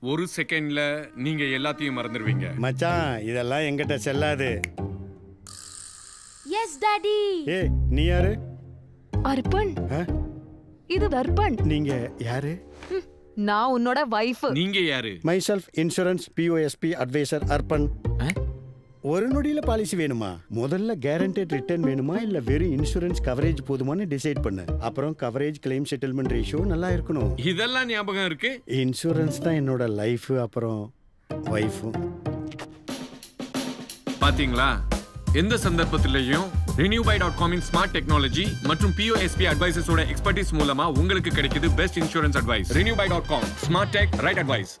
ஒரு செகண்ட்ல நீங்க எல்லாத்தையும் மறந்துடுவீங்க. மச்சான் இதெல்லாம் எங்கிட்ட செல்லாது. எஸ் டாடி ஏ நீ யாரு? அர்ப்பன் ஆ? இது தர்ப்பன் நீங்க யாரு? நான் உன்னோட வைஃப் நீங்க யாரு? Myself insurance POSP advisor Arpan ஒரு நொடியில பாலிசி வேணுமா? முதல்ல கேரண்டட் ரிட்டர்ன் வேணுமா? இல்ல வெறும் இன்சூரன்ஸ் கவரேஜ் போதுமான்னு டிசைட் பண்ணு. அப்புறம் கவரேஜ் கிளைம் செட்டில்மெண்ட் ரேஷியோ நல்லா இருக்கணும். இதெல்லாம் ஞாபகம் இருக்கு? இன்சூரன்ஸ் தான் என்னோட லைஃப் அப்புறம் ஒய்ஃபும் பாத்தீங்களா? எந்த சந்தர்ப்பத்திலையும் ரினியூ பை டாட் காமின் ஸ்மார்ட் டெக்னாலஜி மற்றும் பிஓஎஸ்பி அட்வைசஸோட எக்ஸ்பர்டீஸ் மூலமா உங்களுக்கு கிடைக்குது best insurance advice RenewBuy dot com smart tech right advice